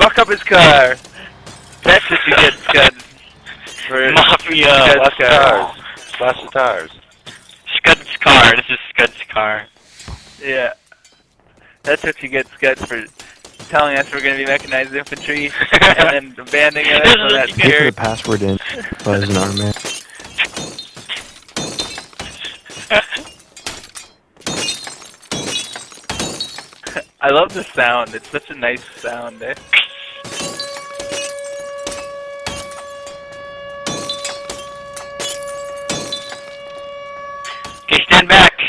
Fuck up his car. That's what you get, Skud. For Mafia. Skud's Slash the car. tires. Slash the tires. Skud's car. This is Skud's car. Yeah. That's what you get, Skud, for telling us we're gonna be mechanized infantry and then abandoning us This when is that's what you Put the password in. Buzz and Arman. I love the sound. It's such a nice sound. Eh? Okay, stand back.